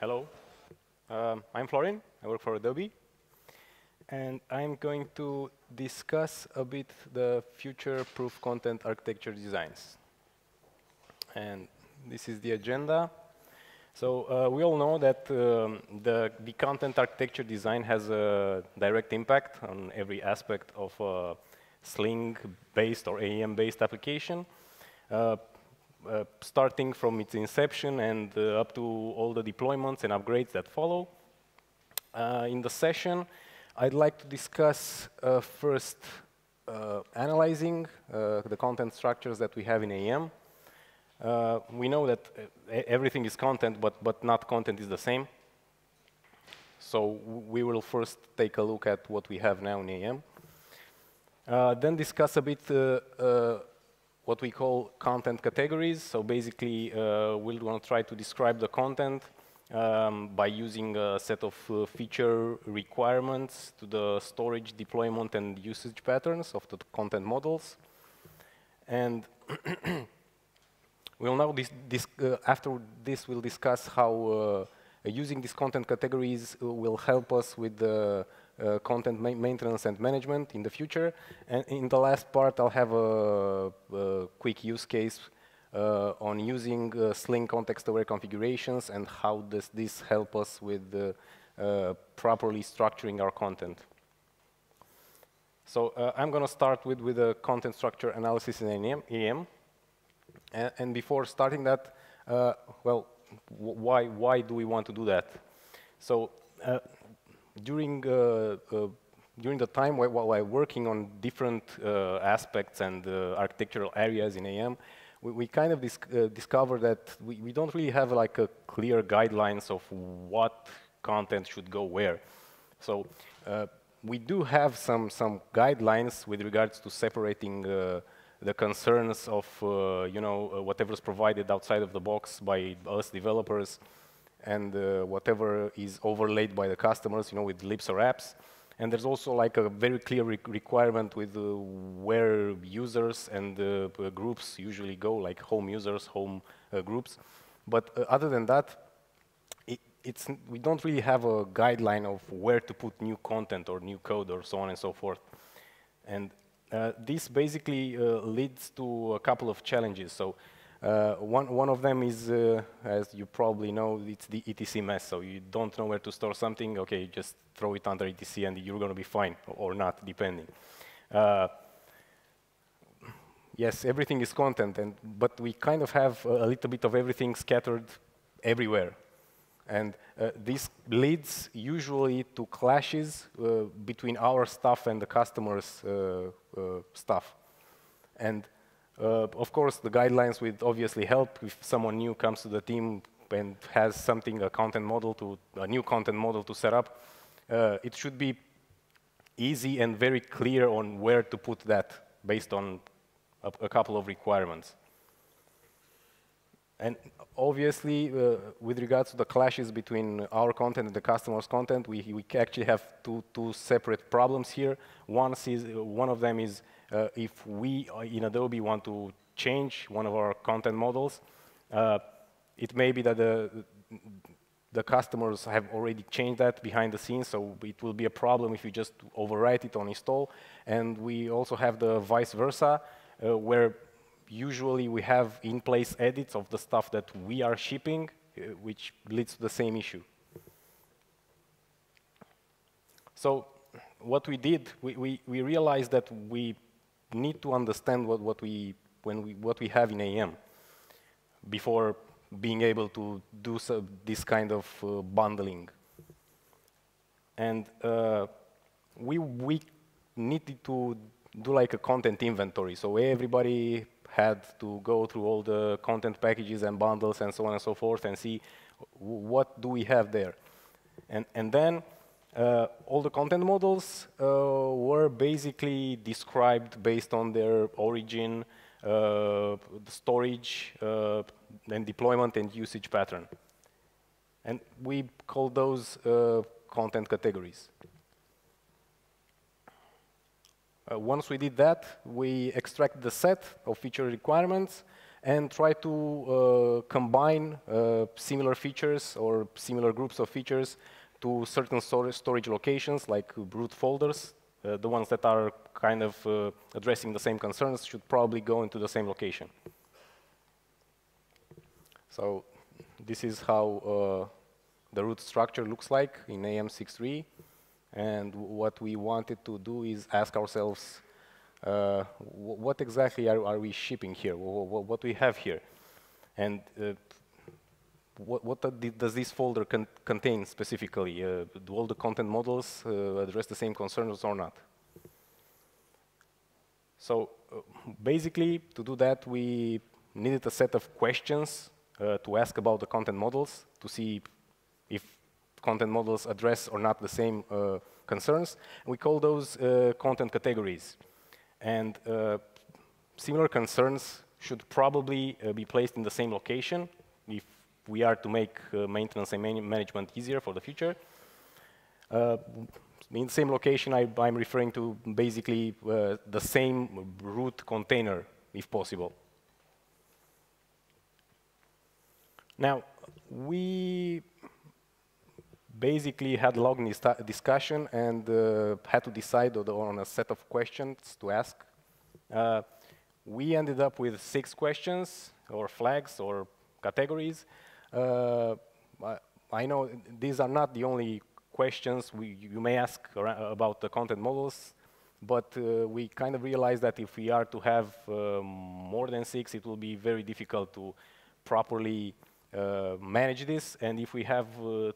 Uh, hello, um, I'm Florin. I work for Adobe. And I'm going to discuss a bit the future-proof content architecture designs. And this is the agenda. So uh, we all know that um, the, the content architecture design has a direct impact on every aspect of a Sling-based or AEM-based application. Uh, uh, starting from its inception and uh, up to all the deployments and upgrades that follow. Uh, in the session, I'd like to discuss uh, first uh, analyzing the content structures that we have in AEM. we know that everything is content, but, but not content is the same. So we will first take a look at what we have now in AEM. then discuss a bit what we call content categories. So basically, we'll want to try to describe the content um, by using a set of uh, feature requirements to the storage, deployment, and usage patterns of the content models. And we'll now, dis dis uh, after this, we'll discuss how uh, using these content categories will help us with the uh, content ma maintenance and management in the future. And in the last part, I'll have a, a quick use case uh, on using uh, Sling context-aware configurations and how does this help us with uh, properly structuring our content. So uh, I'm going to start with, with a content structure analysis in AEM. And, before starting that, uh, well, why, why do we want to do that? So during uh, uh, during the time while, while working on different uh, aspects and architectural areas in AEM, we, we kind of dis discovered that we, we don't really have like a clear guidelines of what content should go where. So we do have some some guidelines with regards to separating uh, the concerns of uh, you know uh, whatever's provided outside of the box by us developers and uh, whatever is overlaid by the customers, you know, with libs or apps. And there's also like a very clear re requirement with uh, where users and uh, groups usually go, like home users, home uh, groups. But uh, other than that, it, it's, we don't really have a guideline of where to put new content or new code or so on and so forth. And uh, this basically leads to a couple of challenges. So uh, one, one of them is, uh, as you probably know, it's the etc mess. So you don't know where to store something, okay, just throw it under etc and you're going to be fine, or not, depending. Uh, yes, everything is content, and, but we kind of have a, a little bit of everything scattered everywhere. And uh, this leads usually to clashes uh, between our stuff and the customer's uh, stuff. And uh, of course, the guidelines would obviously help if someone new comes to the team and has something, a content model to, a new content model to set up. Uh, it should be easy and very clear on where to put that based on a, a couple of requirements. And obviously, uh, with regards to the clashes between our content and the customer's content, we, we actually have two, two separate problems here. One, is, one of them is uh, if we uh, in Adobe want to change one of our content models, uh, it may be that the, the customers have already changed that behind the scenes, so it will be a problem if you just overwrite it on install. And we also have the vice versa, uh, where usually we have in-place edits of the stuff that we are shipping, uh, which leads to the same issue. So what we did, we, we, we realized that we need to understand what, what, we, when we, what we have in AEM before being able to do so, this kind of uh, bundling. And uh, we, we needed to do like a content inventory. So everybody had to go through all the content packages and bundles and so on and so forth and see what do we have there. And, and then uh, all the content models uh, were basically described based on their origin, uh, storage, uh, and deployment and usage pattern. And we call those uh, content categories. Uh, once we did that, we extract the set of feature requirements, and try to uh, combine uh, similar features or similar groups of features to certain storage locations like root folders. Uh, the ones that are kind of addressing the same concerns should probably go into the same location. So this is how the root structure looks like in AEM 6.3. And what we wanted to do is ask ourselves, uh, what exactly are, are, we shipping here? What, what, we have here? And uh, what, what does this folder con contain specifically? Uh, do all the content models uh, address the same concerns or not? So uh, basically, to do that, we needed a set of questions uh, to ask about the content models to see content models address or not the same uh, concerns. We call those uh, content categories. And uh, similar concerns should probably be placed in the same location if we are to make maintenance and man management easier for the future. In the same location, I, am referring to basically the same root container, if possible. Now, we basically had a long discussion and uh, had to decide on a set of questions to ask. Uh, we ended up with six questions or flags or categories. Uh, I know these are not the only questions we, you may ask about the content models, but uh, we kind of realized that if we are to have uh, more than six, it will be very difficult to properly uh, manage this. And if we have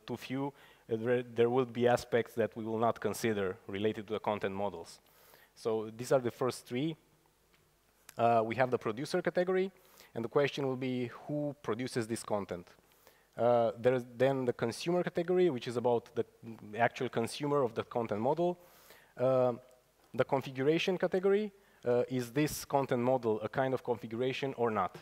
too few, there, will be aspects that we will not consider related to the content models. So these are the first three. Uh, we have the producer category, and the question will be who produces this content. Uh, there's then the consumer category, which is about the, the actual consumer of the content model. Uh, the configuration category, uh, is this content model a kind of configuration or not?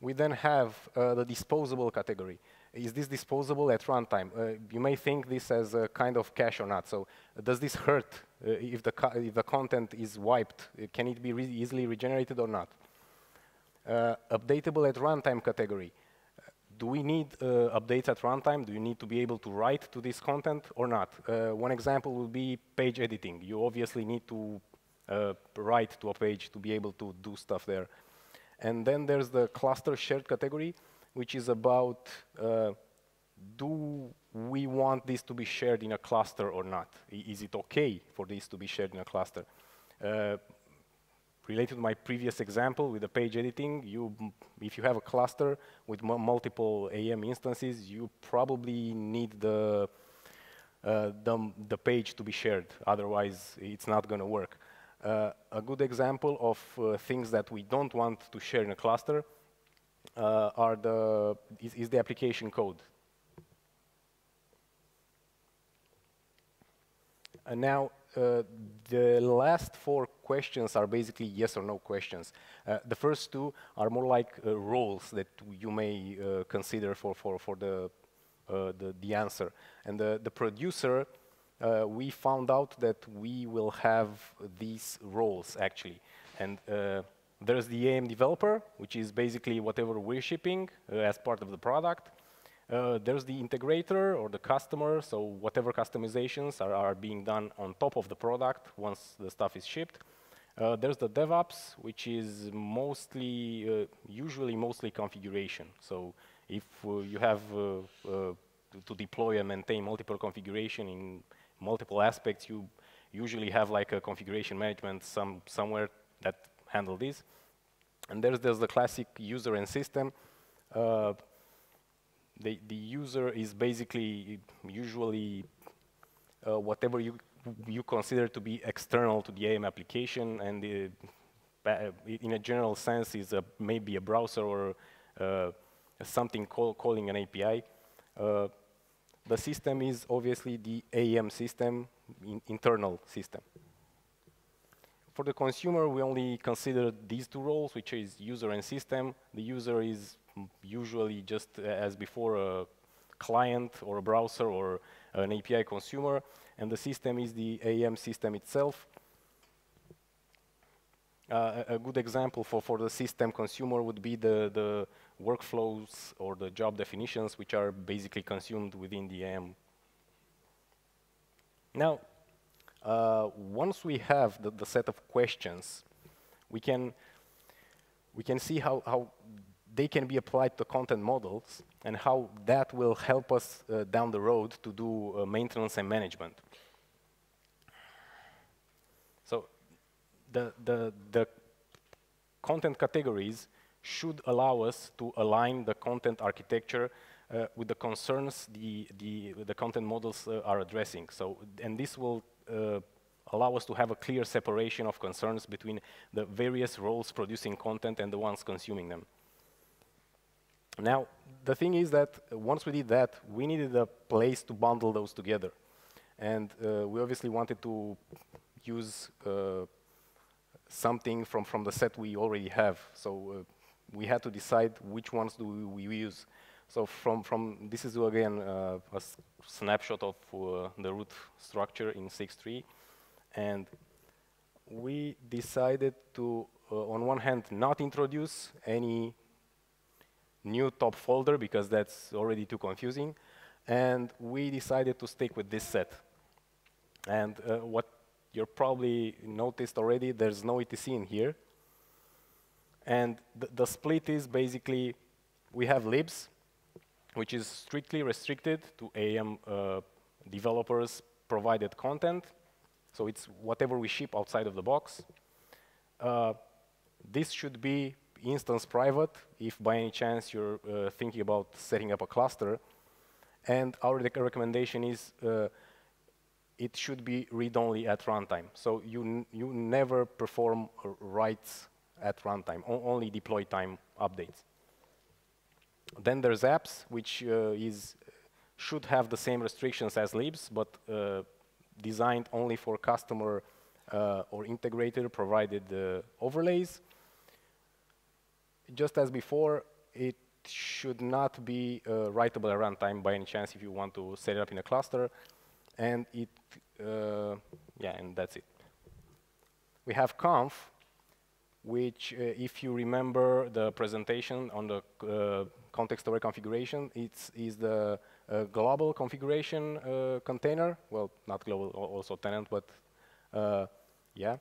We then have uh, the disposable category. Is this disposable at runtime? Uh, you may think this as a kind of cache or not. So uh, does this hurt uh, if, the if the content is wiped? Uh, can it be re easily regenerated or not? Uh, updatable at runtime category. Do we need updates at runtime? Do you need to be able to write to this content or not? one example would be page editing. You obviously need to write to a page to be able to do stuff there. And then there's the cluster shared category, which is about uh, do we want this to be shared in a cluster or not? Is it okay for this to be shared in a cluster? Uh, related to my previous example with the page editing, you, if you have a cluster with multiple AEM instances, you probably need the, uh, the, the, page to be shared. Otherwise, it's not going to work. Uh, a good example of uh, things that we don't want to share in a cluster uh, are the, is, is the application code. And now, uh, the last four questions are basically yes or no questions. Uh, the first two are more like uh, roles that you may consider for, for, for the, the, the, answer. And the, the producer uh, we found out that we will have these roles actually. And uh, there's the AEM developer, which is basically whatever we're shipping uh, as part of the product. Uh, there's the integrator or the customer, so whatever customizations are, are, being done on top of the product once the stuff is shipped. Uh, there's the DevOps, which is mostly, uh, usually mostly configuration. So if you have to, to deploy and maintain multiple configuration in multiple aspects, you usually have like a configuration management some, somewhere that handle this. And there's, there's the classic user and system. Uh, the, the user is basically usually uh, whatever you, you consider to be external to the AEM application, and the, uh, in a general sense is a, maybe a browser or uh, something call, calling an API. The system is obviously the AEM system, in internal system. For the consumer, we only consider these two roles, which is user and system. The user is usually just uh, as before a client or a browser or an API consumer, and the system is the AEM system itself. Uh, a good example for, for the system consumer would be the, the workflows or the job definitions, which are basically consumed within the AEM. Now, uh, once we have the, the, set of questions, we can, we can see how, how they can be applied to content models and how that will help us uh, down the road to do uh, maintenance and management. So the, the, the content categories should allow us to align the content architecture uh, with the concerns the, the, the content models uh, are addressing. So, and this will uh, allow us to have a clear separation of concerns between the various roles producing content and the ones consuming them. Now, the thing is that once we did that, we needed a place to bundle those together. And uh, we obviously wanted to use uh, something from, from the set we already have. So uh, we had to decide which ones do we, we use. So from, from this is again uh, a snapshot of uh, the root structure in 6.3. And we decided to, uh, on one hand, not introduce any new top folder because that's already too confusing. And we decided to stick with this set. And uh, what you probably noticed already, there's no etc in here. And the, the split is basically, we have libs, which is strictly restricted to AEM uh, developers provided content. So it's whatever we ship outside of the box. Uh, this should be instance private if by any chance you're uh, thinking about setting up a cluster. And our recommendation is uh, it should be read-only at runtime. So you, you never perform writes at runtime, only deploy time updates. Then there's apps, which uh, is, should have the same restrictions as libs, but uh, designed only for customer uh, or integrator provided uh, overlays. Just as before, it should not be uh, writable at runtime by any chance if you want to set it up in a cluster and it, uh, yeah, and that's it. We have conf, which, uh, if you remember the presentation on the uh, context-aware configuration, it's is the uh, global configuration uh, container. Well, not global, also tenant, but uh, yeah.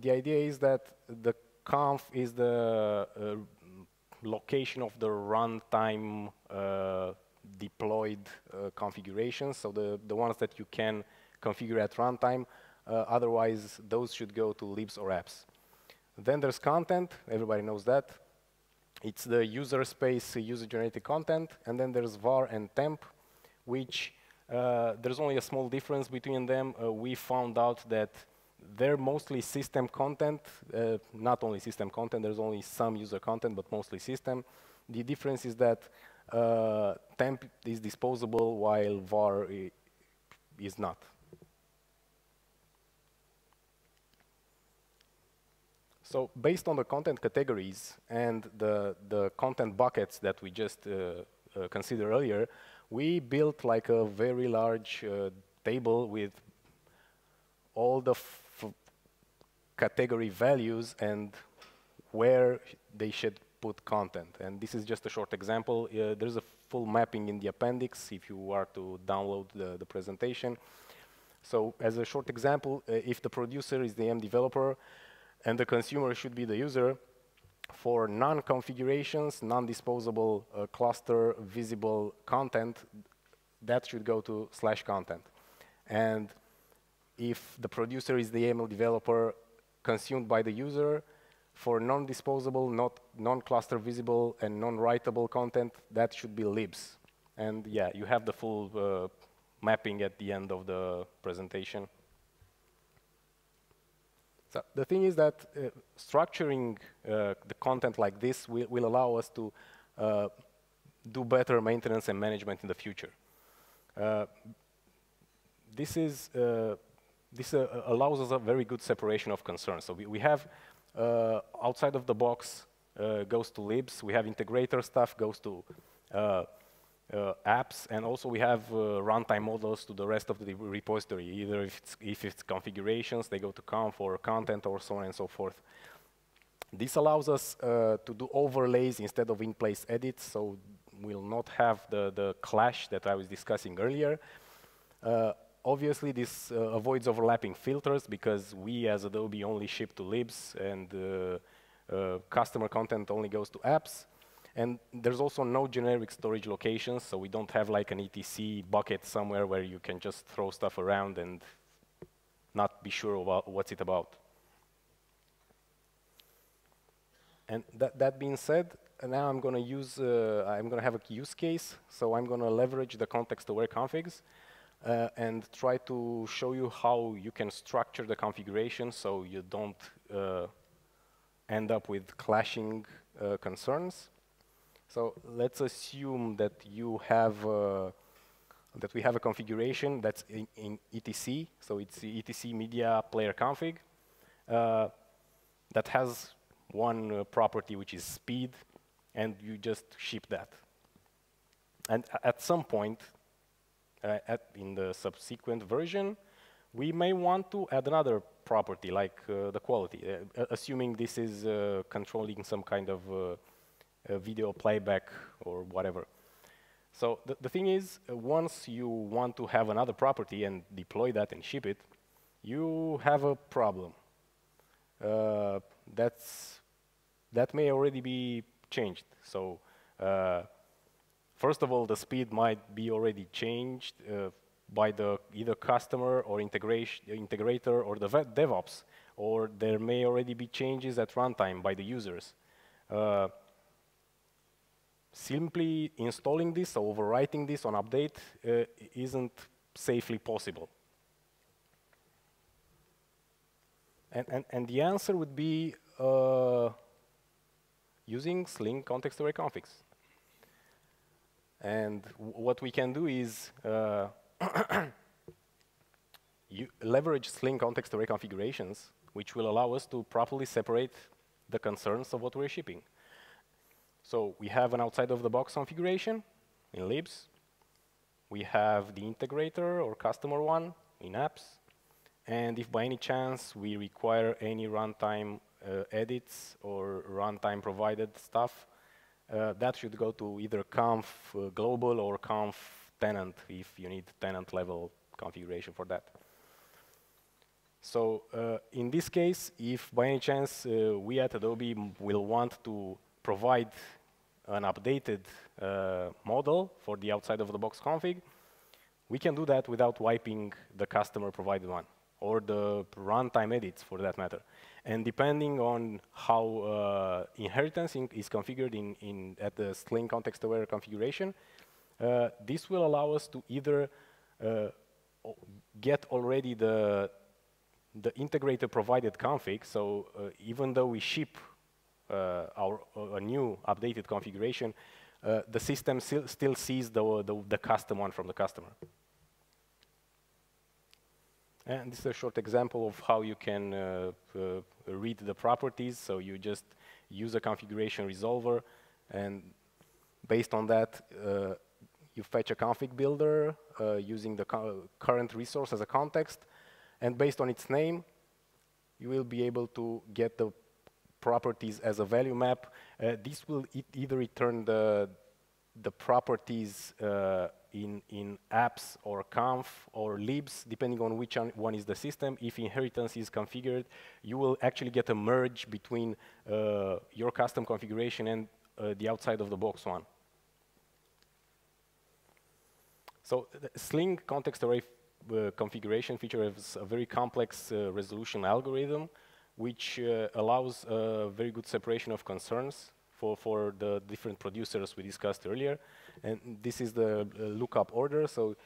the idea is that the conf is the location of the runtime deployed uh, configurations, so the, the ones that you can configure at runtime. Uh, otherwise, those should go to libs or apps. Then there's content. Everybody knows that. It's the user space, uh, user-generated content. And then there's var and temp, which uh, there's only a small difference between them. Uh, we found out that they're mostly system content, uh, not only system content, there's only some user content, but mostly system. The difference is that temp is disposable while var is not. So based on the content categories and the, the content buckets that we just uh, uh, considered earlier, we built like a very large uh, table with all the category values and where they should put content. And this is just a short example. Uh, there's a full mapping in the appendix if you are to download the, the presentation. So as a short example, uh, if the producer is the AEM developer and the consumer should be the user, for non-configurations, non-disposable uh, cluster visible content, that should go to slash content. And if the producer is the AEM developer consumed by the user, for non-disposable, not non-cluster visible, and non-writable content, that should be libs. And yeah, you have the full uh, mapping at the end of the presentation. So the thing is that uh, structuring uh, the content like this will, will allow us to uh, do better maintenance and management in the future. Uh, this is uh, this allows us a very good separation of concerns. So we, we have uh, outside of the box uh, goes to libs. We have integrator stuff goes to uh, uh, apps, and also we have uh, runtime models to the rest of the repository. Either if it's, if it's configurations, they go to conf or content or so on and so forth. This allows us uh, to do overlays instead of in-place edits, so we'll not have the, the clash that I was discussing earlier. Uh, obviously, this uh, avoids overlapping filters because we as Adobe only ship to libs and uh, uh, customer content only goes to apps. And there's also no generic storage locations, so we don't have like an ETC bucket somewhere where you can just throw stuff around and not be sure about what's it about. And that, that being said, now I'm going to use, uh, I'm going to have a use case. So I'm going to leverage the context-aware configs uh, and try to show you how you can structure the configuration so you don't uh, end up with clashing uh, concerns. So let's assume that you have uh, that we have a configuration that's in, in etc. So it's etc media player config uh, that has one uh, property which is speed, and you just ship that. And at some point, at, in the subsequent version, we may want to add another property like uh, the quality, uh, assuming this is uh, controlling some kind of uh, video playback or whatever. So the, the thing is, once you want to have another property and deploy that and ship it, you have a problem. that's that may already be changed. So uh, first of all, the speed might be already changed uh, by the either customer or integration, integrator or the DevOps, or there may already be changes at runtime by the users. Uh, simply installing this or overwriting this on update uh, isn't safely possible. And, and, and the answer would be uh, using Sling context-aware configs. And what we can do is uh, leverage Sling context-aware configurations, which will allow us to properly separate the concerns of what we're shipping. So we have an outside-of-the-box configuration in libs. We have the integrator or customer one in apps. And if by any chance we require any runtime uh, edits or runtime provided stuff, that should go to either conf uh, global or conf tenant if you need tenant level configuration for that. So uh, in this case, if by any chance uh, we at Adobe will want to provide an updated uh, model for the outside of the box config, we can do that without wiping the customer provided one or the runtime edits for that matter. And depending on how uh, inheritance in is configured in, in, at the Sling context-aware configuration, uh, this will allow us to either uh, get already the, the integrator provided config, so uh, even though we ship uh, our a new updated configuration, uh, the system still, still sees the, the, the custom one from the customer. And this is a short example of how you can uh, uh, read the properties. So you just use a configuration resolver, and based on that, uh, you fetch a config builder uh, using the current resource as a context, and based on its name, you will be able to get the properties as a value map. Uh, this will e either return the the properties uh, in, in apps or conf or libs, depending on which one is the system. If inheritance is configured, you will actually get a merge between uh, your custom configuration and uh, the outside of the box one. So Sling context-aware uh, configuration feature is a very complex uh, resolution algorithm which uh, allows very good separation of concerns for, for the different producers we discussed earlier. And this is the uh, lookup order. So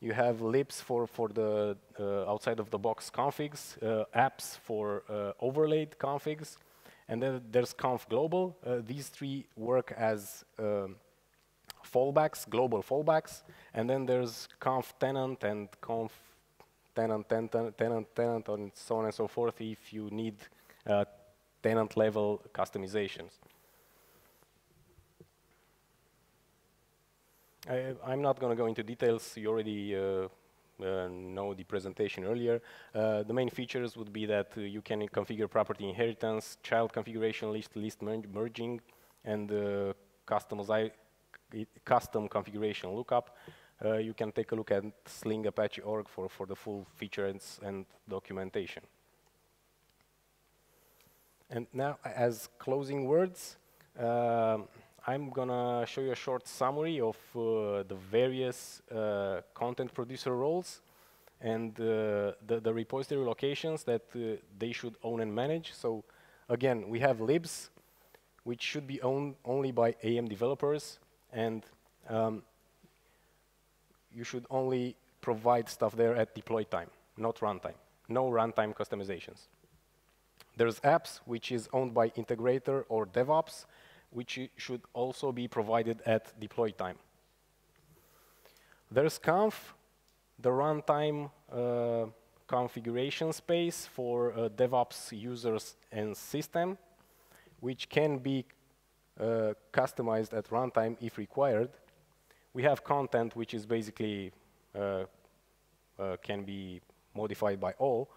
you have libs for, for the uh, outside of the box configs, uh, apps for uh, overlaid configs, and then there's conf global. Uh, these three work as um, fallbacks, global fallbacks, and then there's conf tenant and conf tenant, tenant, tenant, tenant, and so on and so forth if you need uh, tenant level customizations. I, am not going to go into details. You already uh, uh, know the presentation earlier. Uh, the main features would be that you can configure property inheritance, child configuration list, list mer merging, and customize custom configuration lookup. Uh, you can take a look at Sling Apache org for, for the full features and documentation. And now, as closing words, uh, I'm gonna show you a short summary of uh, the various uh, content producer roles and uh, the, the, repository locations that uh, they should own and manage. So again, we have libs, which should be owned only by AEM developers, and um, you should only provide stuff there at deploy time, not runtime. No runtime customizations. There's apps, which is owned by integrator or DevOps, which should also be provided at deploy time. There's conf, the runtime uh, configuration space for uh, DevOps users and system, which can be uh, customized at runtime if required. We have content, which is basically uh, uh, can be modified by all.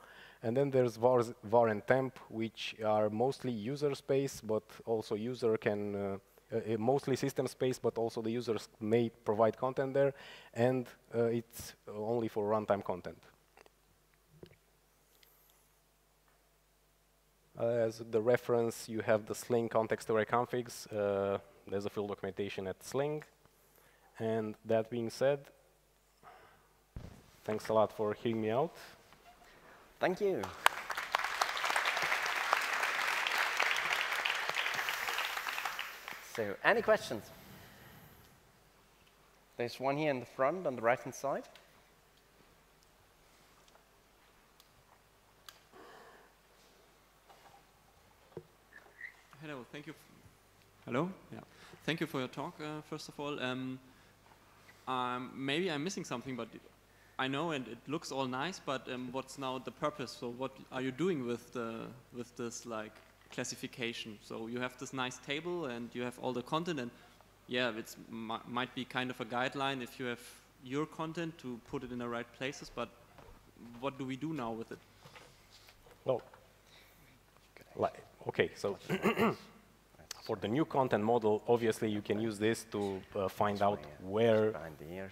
And then there's var, var and temp, which are mostly user space, but also user can, uh, uh, mostly system space, but also the users may provide content there, and uh, it's only for runtime content. as the reference, you have the Sling context-aware configs. Uh, there's a full documentation at Sling. And that being said, thanks a lot for hearing me out. Thank you. So, any questions? There's one here in the front on the right-hand side. Hello, thank you. Hello, yeah. Thank you for your talk, uh, first of all. Um, um, maybe I'm missing something, but I know, and it looks all nice, but um, what's now the purpose? So what are you doing with the with this like classification? So you have this nice table, and you have all the content, and yeah, it might be kind of a guideline if you have your content to put it in the right places. But what do we do now with it? Well, like, okay, so. for the new content model, obviously you can use this to uh, find out where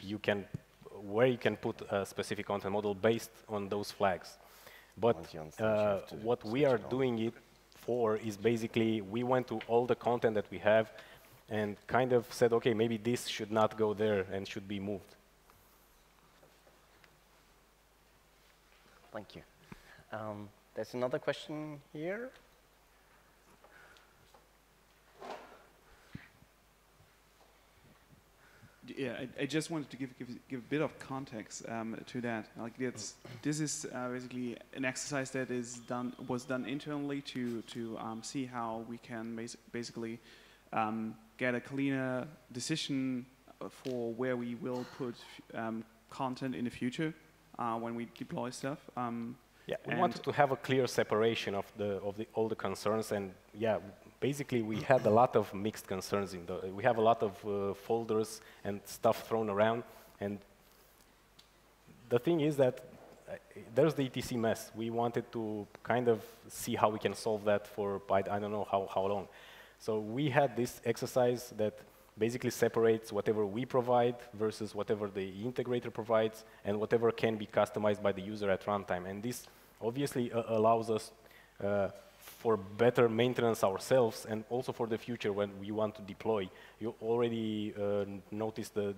you can where you can put a specific content model based on those flags. But uh, what we are doing it for is basically we went to all the content that we have and kind of said, okay, maybe this should not go there and should be moved. Thank you. Um, there's another question here. Yeah, I, I, just wanted to give, give, give a bit of context um, to that. Like it's, this is uh, basically an exercise that is done was done internally to to um, see how we can bas basically um, get a cleaner decision for where we will put um, content in the future uh, when we deploy stuff. Um, yeah, we wanted to have a clear separation of the of the all the concerns, and yeah, basically we had a lot of mixed concerns in the, we have a lot of uh, folders and stuff thrown around and the thing is that uh, there's the ETC mess. We wanted to kind of see how we can solve that for, I don't know how, how long. So we had this exercise that basically separates whatever we provide versus whatever the integrator provides and whatever can be customized by the user at runtime. And this obviously uh, allows us uh, for better maintenance ourselves and also for the future when we want to deploy. You already uh, noticed the,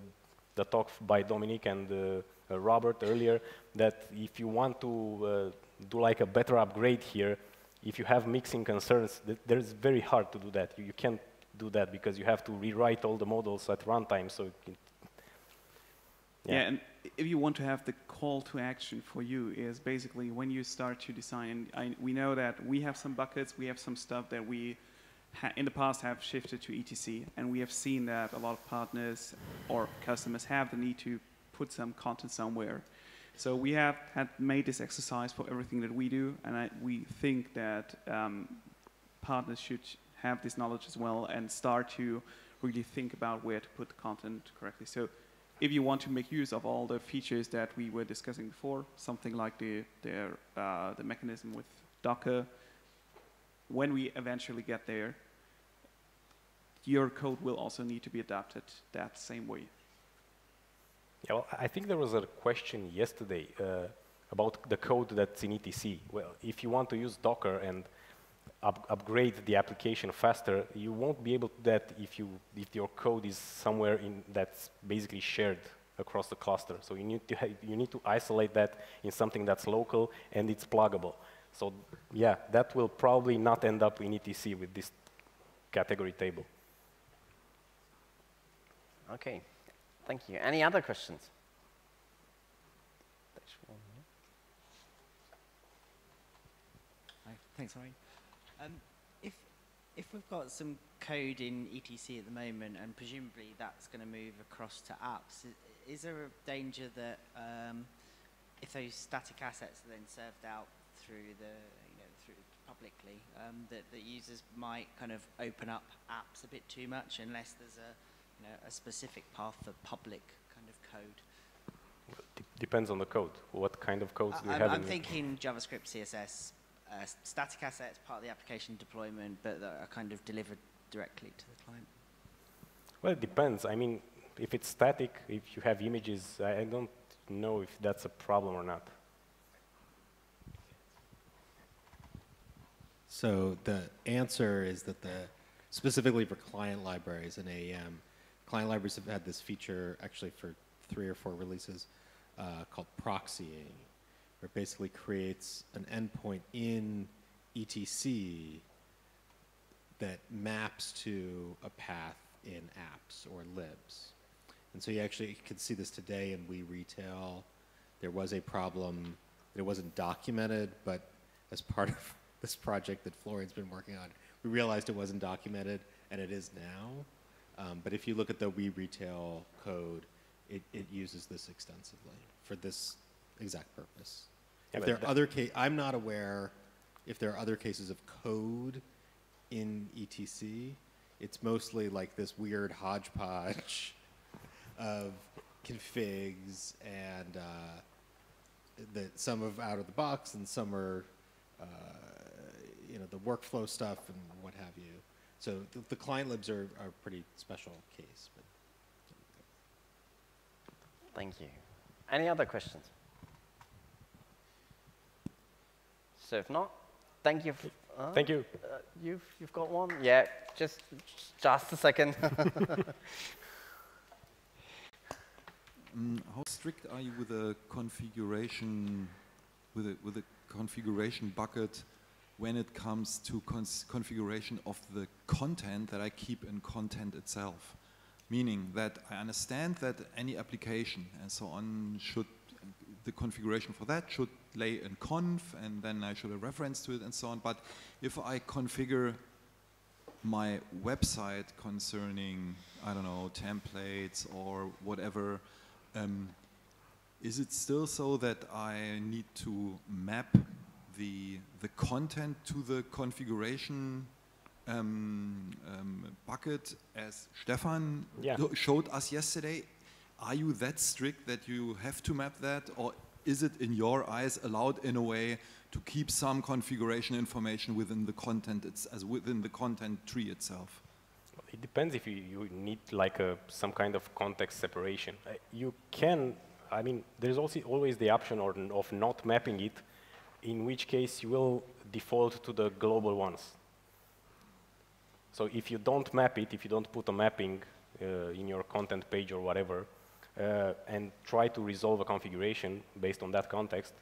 the talk by Dominic and uh, uh, Robert earlier that if you want to uh, do like a better upgrade here, if you have mixing concerns, th there's very hard to do that. You, you, can't do that because you have to rewrite all the models at runtime. So yeah. yeah, and if you want to have the call to action for you is basically when you start to design, I, we know that we have some buckets, we have some stuff that we in the past have shifted to ETC, and we have seen that a lot of partners or customers have the need to put some content somewhere. So we have had made this exercise for everything that we do, and I, we think that um, partners should have this knowledge as well and start to really think about where to put the content correctly. So if you want to make use of all the features that we were discussing before, something like the, the, uh, the mechanism with Docker, when we eventually get there, your code will also need to be adapted that same way. Yeah, well, I think there was a question yesterday uh, about the code that's in ETC. Well, if you want to use Docker and up upgrade the application faster, you won't be able to do that if, you, if your code is somewhere in that's basically shared across the cluster. So you need, to you need to isolate that in something that's local and it's pluggable. So yeah, that will probably not end up in ETC with this category table. Okay, thank you. Any other questions? Thanks, Harry. Um, if, if we've got some code in ETC at the moment, and presumably that's going to move across to apps, is, is there a danger that um, if those static assets are then served out through the, you know, through publicly, um, that, that users might kind of open up apps a bit too much unless there's a you know, a specific path for public kind of code? depends on the code. What kind of codes do you I'm, have? I'm thinking JavaScript, CSS, uh, static assets, part of the application deployment, but that are kind of delivered directly to the client. Well, it depends. I mean, if it's static, if you have images, I, I don't know if that's a problem or not. So the answer is that the specifically for client libraries in AEM, client libraries have had this feature actually for three or four releases uh, called proxying, where it basically creates an endpoint in ETC that maps to a path in apps or libs. And so you actually can see this today in We Retail. There was a problem that it wasn't documented, but as part of this project that Florian's been working on, we realized it wasn't documented, and it is now. Um, but if you look at the We Retail code, it, it uses this extensively for this exact purpose. If there are other case, I'm not aware if there are other cases of code in ETC. It's mostly like this weird hodgepodge of configs and uh, that some of out of the box and some are, uh, you know, the workflow stuff and what have you. So the, the client libs are, are a pretty special case. But. Thank you. Any other questions? So if not, thank you. Uh, Thank you. Uh, you've, you've got one? Yeah, just, just a second. Mm, how strict are you with a configuration, with a, with a configuration bucket when it comes to configuration of the content that I keep in content itself? Meaning that I understand that any application and so on should, the configuration for that should lay in conf and then I should have reference to it and so on. But if I configure my website concerning, I don't know, templates or whatever, um, is it still so that I need to map the, the content to the configuration um, um, bucket as Stefan yeah. showed us yesterday? Are you that strict that you have to map that or is it in your eyes allowed in a way to keep some configuration information within the content it's, as within the content tree itself? It depends if you, you need like a, some kind of context separation. Uh, you can, I mean, there's also always the option or, of not mapping it, in which case you will default to the global ones. So if you don't map it, if you don't put a mapping uh, in your content page or whatever, uh, and try to resolve a configuration based on that context,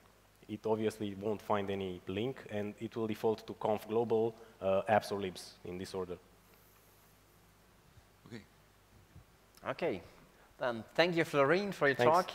it obviously won't find any link, and it will default to conf global uh, apps or libs in this order. Okay, Okay. then thank you, Florine, for your Thanks. talk.